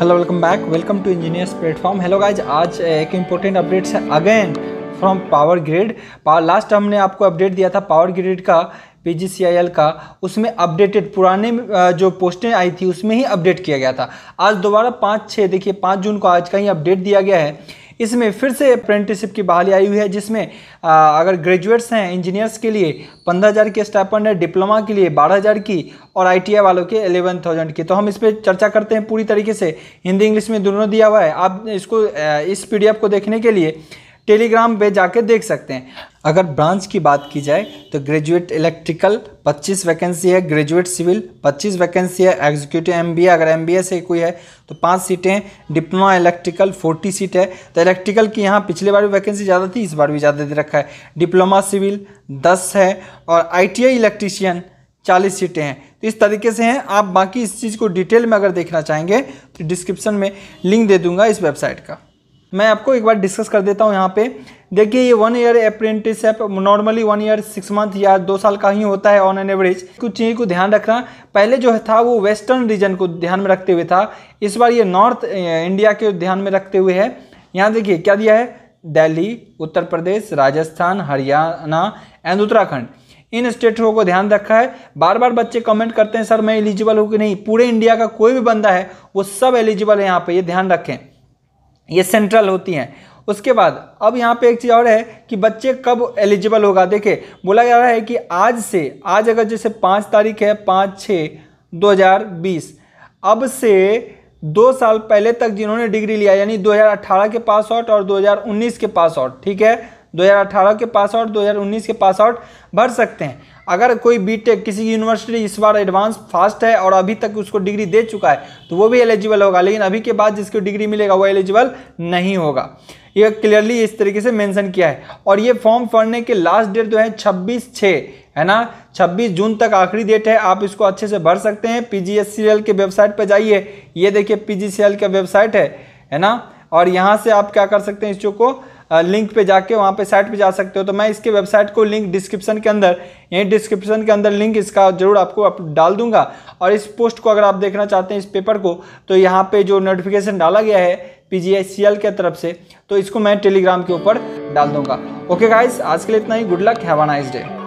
Hello welcome back welcome to engineers platform hello guys आज एक important update है. Again from power grid last हमने आपको update दिया था पावर ग्रिड का पीजीसीआईएल का. उसमें अपडेटेड पुराने जो पोस्टें आई थी, उसमें ही अपडेट किया गया था. आज दोबारा पाँच छः, देखिए, पाँच जून को आज का ही अपडेट दिया गया है. इसमें फिर से अप्रेंटिसशिप की बहाली आई हुई है जिसमें आ, अगर ग्रेजुएट्स हैं इंजीनियर्स के लिए पंद्रह हज़ार की स्टाइपेंड है डिप्लोमा के लिए बारह हज़ार की और आईटीआई वालों के एलेवन थाउज़ेंड की। तो हम इस पर चर्चा करते हैं पूरी तरीके से। हिंदी इंग्लिश में दोनों दिया हुआ है। आप इसको इस पीडीएफ को देखने के लिए टेलीग्राम पे जाके देख सकते हैं। अगर ब्रांच की बात की जाए तो ग्रेजुएट इलेक्ट्रिकल 25 वैकेंसी है, ग्रेजुएट सिविल 25 वैकेंसी है, एग्जीक्यूटिव एमबीए, अगर एमबीए से कोई है तो पाँच सीटें, डिप्लोमा इलेक्ट्रिकल 40 सीट है। तो इलेक्ट्रिकल की यहाँ पिछले बार भी वैकेंसी ज़्यादा थी, इस बार भी ज़्यादा दे रखा है। डिप्लोमा सिविल दस है और आईटीआई इलेक्ट्रीशियन चालीस सीटें हैं। तो इस तरीके से हैं, आप बाकी इस चीज़ को डिटेल में अगर देखना चाहेंगे तो डिस्क्रिप्शन में लिंक दे दूँगा इस वेबसाइट का। मैं आपको एक बार डिस्कस कर देता हूँ यहाँ पे। देखिए, ये वन ईयर अप्रेंटिस है normally one year six month या दो साल का ही होता है ऑन एन एवरेज कुछ चीज़ को ध्यान रखना। पहले जो था, वो वेस्टर्न रीजन को ध्यान में रखते हुए था। इस बार ये नॉर्थ इंडिया के ध्यान में रखते हुए है। यहाँ देखिए, क्या दिया है? दिल्ली, उत्तर प्रदेश, राजस्थान, हरियाणा एंड उत्तराखंड। इन स्टेटों को ध्यान रखा है। बार बार बच्चे कमेंट करते हैं, सर, मैं एलिजिबल हूँ कि नहीं? पूरे इंडिया का कोई भी बंदा है, वो सब एलिजिबल है यहाँ पे, ये ध्यान रखें। ये सेंट्रल होती हैं। उसके बाद, अब यहाँ पे एक चीज़ और है कि बच्चे कब एलिजिबल होगा? देखिए बोला जा रहा है कि आज से, आज अगर जैसे पाँच तारीख है, पाँच, छः, दो हज़ार बीस, अब से दो साल पहले तक जिन्होंने डिग्री लिया, यानी 2018 के पास आउट और 2019 के पास आउट ठीक है? 2018 के पास आउट 2019 के पास आउट, भर सकते हैं। अगर कोई बीटेक किसी की यूनिवर्सिटी इस बार एडवांस फास्ट है और अभी तक उसको डिग्री दे चुका है तो वो भी एलिजिबल होगा। लेकिन अभी के बाद जिसको डिग्री मिलेगा, वो एलिजिबल नहीं होगा। ये क्लियरली इस तरीके से मेंशन किया है। और ये फॉर्म भरने के लास्ट डेट जो है, छब्बीस छः है ना? 26 जून तक आखिरी डेट है। आप इसको अच्छे से भर सकते हैं। पीजीएससीएल के वेबसाइट पर जाइए। ये देखिए पीजीसीएल का वेबसाइट है है ना? और यहाँ से आप क्या कर सकते हैं, इस को लिंक पे जाके वहाँ पे साइट पे जा सकते हो। तो मैं इसके वेबसाइट को लिंक डिस्क्रिप्शन के अंदर, यहीं डिस्क्रिप्शन के अंदर लिंक इसका ज़रूर आपको आप डाल दूँगा। और इस पोस्ट को अगर आप देखना चाहते हैं, इस पेपर को तो यहाँ पे जो नोटिफिकेशन डाला गया है पी जी के तरफ़ से तो इसको मैं टेलीग्राम के ऊपर डाल दूँगा। ओके गाइज़ आज के लिए इतना ही। Good luck have a nice day